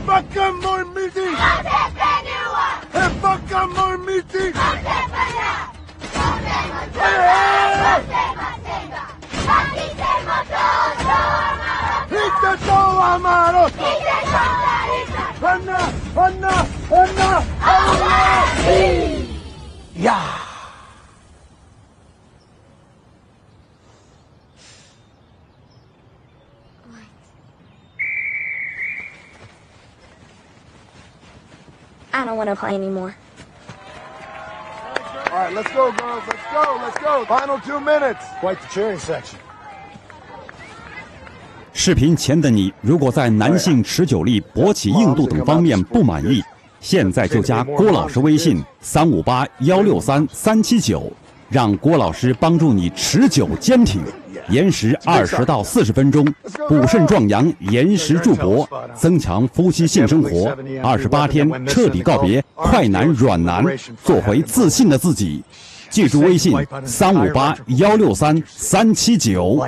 Empacamos el mitin. Empacamos el mitin. ¡Viste todo, Amaro! ¡Viste todo, Ana! ¡Ana! ¡Ana! ¡Ana! I don't want to play anymore. All right, let's go, girls. Let's go. Let's go. Final two minutes. Quite the cheering section. 视频前的你，如果在男性持久力、勃起硬度等方面不满意，现在就加郭老师微信三五八幺六三三七九，让郭老师帮助你持久坚挺。延时二十到四十分钟，补肾壮阳，延时助勃，增强夫妻性生活。二十八天彻底告别快男软男，做回自信的自己。记住微信三五八幺六三三七九。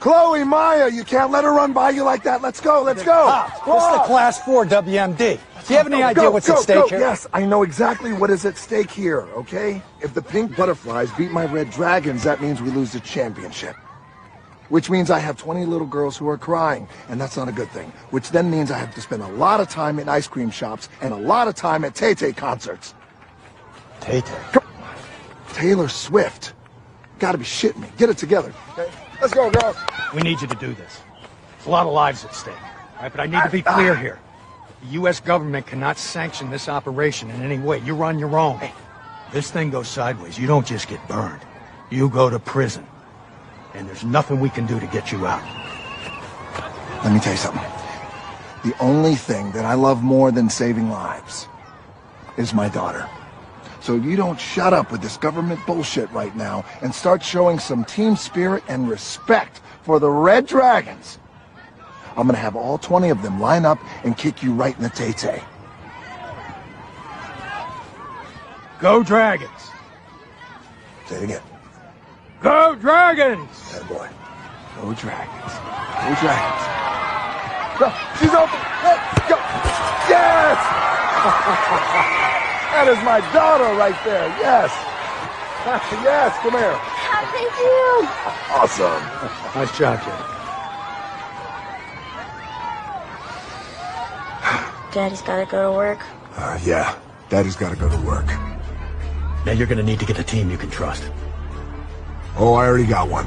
Chloe, Maya, you can't let her run by you like that. Let's go. Let's go. Is the Class four WMD. Do you have any Go, idea go, what's go, at stake go. here? Yes, I know exactly what is at stake here, okay? If the pink butterflies beat my red dragons, that means we lose the championship. Which means I have 20 little girls who are crying, and that's not a good thing. Which then means I have to spend a lot of time in ice cream shops and a lot of time at Tay Tay concerts. Tate. Taylor Swift. Gotta be shitting me. Get it together, okay? Let's go, girls. We need you to do this. There's a lot of lives at stake. All right, but I need to be ah, clear ah. here. The U.S. government cannot sanction this operation in any way. You're on your own. Hey, this thing goes sideways. You don't just get burned. You go to prison. And there's nothing we can do to get you out. Let me tell you something. The only thing that I love more than saving lives is my daughter. So you don't shut up with this government bullshit right now and start showing some team spirit and respect for the Red Dragons. I'm gonna have all 20 of them line up and kick you right in the tay-tay. Go Dragons! Say it again. Go Dragons! That boy. Go Dragons. Go Dragons. Go. She's open. Let's go. Yes! that is my daughter right there. Yes. yes, come here. Thank you. Awesome. Nice job, Jay. Daddy's got to go to work. Uh, yeah, Daddy's got to go to work. Now you're gonna need to get a team you can trust. Oh, I already got one.